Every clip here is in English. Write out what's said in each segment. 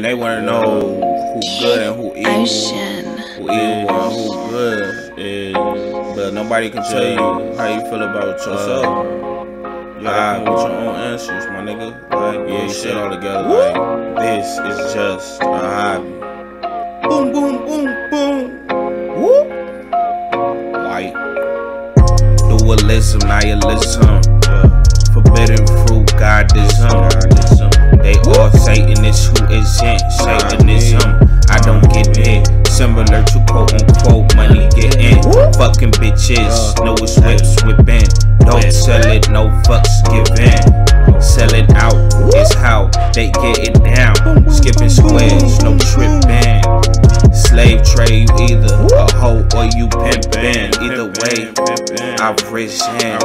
Man, they wanna know who good and who evil. Ocean. Who evil and who good. is But nobody can tell you how you feel about yourself. You gotta with your own answers, my nigga. Like, yeah, you shit all together. Like, this is just a hobby. Boom, boom, boom, boom. Whoop. Like, dualism, nihilism. Forbidden fruit, godism. Satanists who isn't Satanism. I don't get it. Similar to quote unquote money getting. Fucking bitches, no it's whips whipping. Don't sell it, no fucks given. Sell it out is how they get it down. Skipping squares, no tripping. Slave trade, you either a hoe or you pimpin'. Either way, I've risen.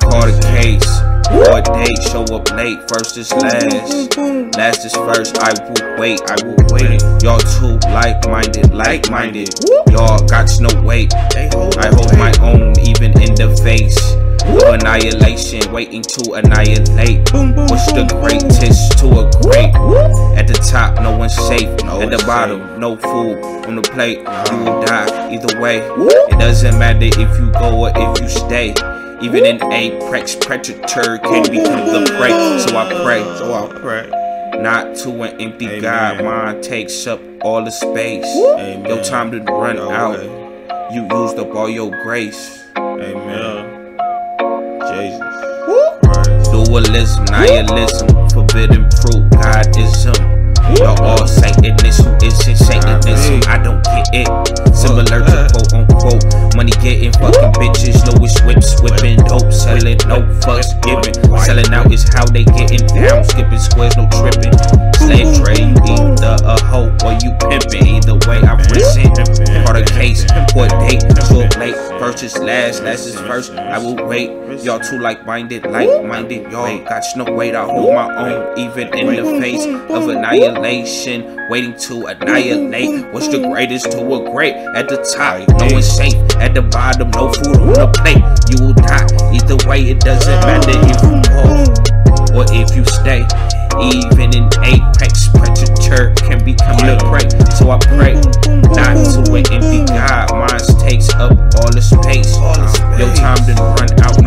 Call the case. Or date, show up late, first is last. Last is first, I will wait, I will wait. Y'all too like minded, like minded. Y'all got no weight. I hold my own, even in the face of annihilation, waiting to annihilate. What's the greatest to a great? At the top, no one's safe. At the bottom, no food on the plate. You will die either way. It doesn't matter if you go or if you stay. Even an apex predator can become the prey. So I pray, so I pray. Not to an empty Amen. God, mine takes up all the space. Amen. Your time to run No out. way. You used up all your grace. Amen. Jesus. Dualism, nihilism, forbidden fruit, godism. Y'all all Satanists who isn't Satanism. I selling, no fucks giving. Selling out is how they getting down. Skipping squares, no tripping. Slave trade, you either a hoe or you pimping. Either way, I've risen. Part of case, court date, short late. First is last, last is first. I will wait. Y'all too like minded, like minded. Y'all got no weight. I hold my own, even in the face of annihilation. Waiting to annihilate. What's the greatest to a great? At the top, no one's safe. At the bottom, no food on the plate. You will die. Way, it doesn't matter if you go or if you stay. Even an apex predator can become the prey. So I pray not to an empty God. Mine takes up all the space. Your time to run out.